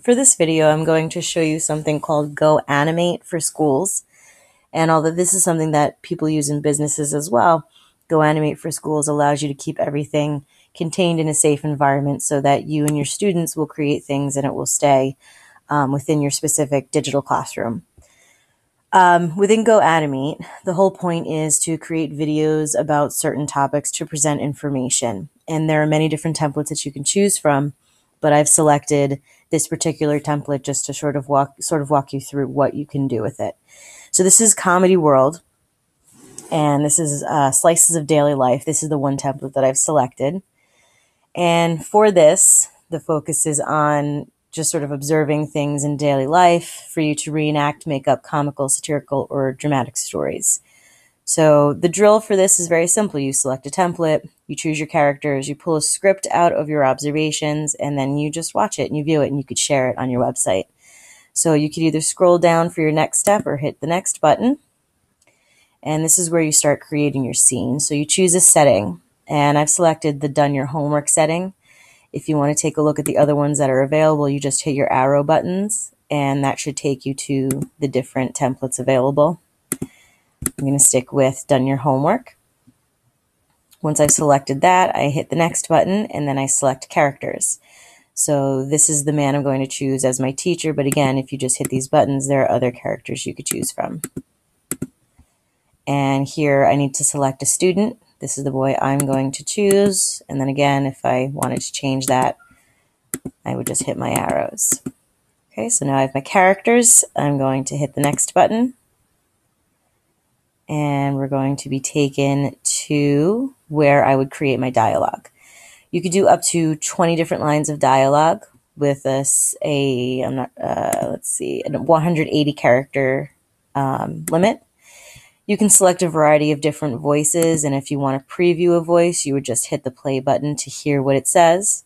for this video, I'm going to show you something called GoAnimate for schools. And although this is something that people use in businesses as well, GoAnimate for schools allows you to keep everything contained in a safe environment so that you and your students will create things and it will stay um, within your specific digital classroom. Um, within GoAnimate, the whole point is to create videos about certain topics to present information. And there are many different templates that you can choose from, but I've selected this particular template just to sort of walk sort of walk you through what you can do with it. So this is Comedy World, and this is uh, Slices of Daily Life. This is the one template that I've selected, and for this, the focus is on just sort of observing things in daily life for you to reenact, make up comical, satirical, or dramatic stories. So the drill for this is very simple. You select a template, you choose your characters, you pull a script out of your observations, and then you just watch it and you view it and you could share it on your website. So you could either scroll down for your next step or hit the next button. And this is where you start creating your scene. So you choose a setting, and I've selected the done your homework setting. If you want to take a look at the other ones that are available, you just hit your arrow buttons, and that should take you to the different templates available. I'm going to stick with done your homework. Once I've selected that, I hit the next button and then I select characters. So this is the man I'm going to choose as my teacher, but again, if you just hit these buttons, there are other characters you could choose from. And here I need to select a student. This is the boy I'm going to choose. And then again, if I wanted to change that, I would just hit my arrows. Okay, so now I have my characters. I'm going to hit the next button and we're going to be taken to where I would create my dialogue. You could do up to 20 different lines of dialogue with a, a I'm not, uh, let's see, a 180 character um, limit. You can select a variety of different voices, and if you want to preview a voice, you would just hit the play button to hear what it says.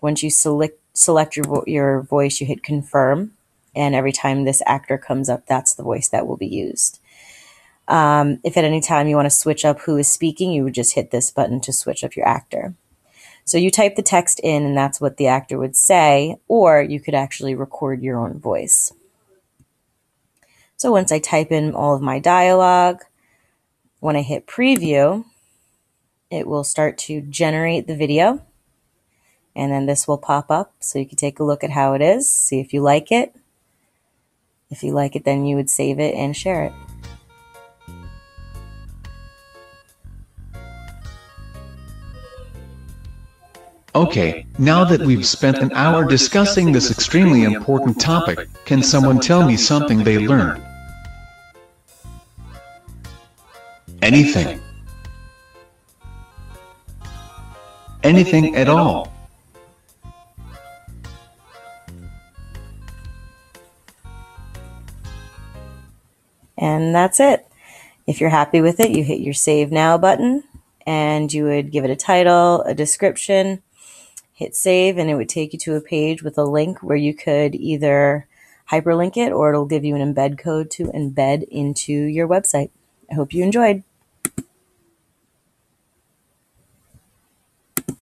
Once you select select your vo- your voice, you hit confirm, and every time this actor comes up, that's the voice that will be used. Um, if at any time you want to switch up who is speaking, you would just hit this button to switch up your actor. So you type the text in and that's what the actor would say, or you could actually record your own voice. So once I type in all of my dialogue, when I hit preview, it will start to generate the video. And then this will pop up so you can take a look at how it is, see if you like it. If you like it, then you would save it and share it. Okay, now that we've spent an hour discussing this extremely important topic, can someone tell me something they learned? Anything. Anything at all. And that's it. If you're happy with it, you hit your save now button and you would give it a title, a description, hit save, and it would take you to a page with a link where you could either hyperlink it or it'll give you an embed code to embed into your website. I hope you enjoyed.